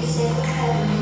music